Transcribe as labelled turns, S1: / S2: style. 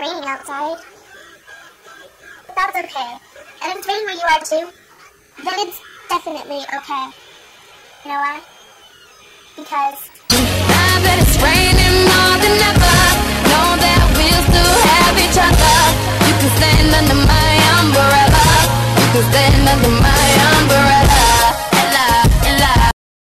S1: raining outside. But that's okay. And if it's raining where you are too, then it's definitely okay. You know why? Because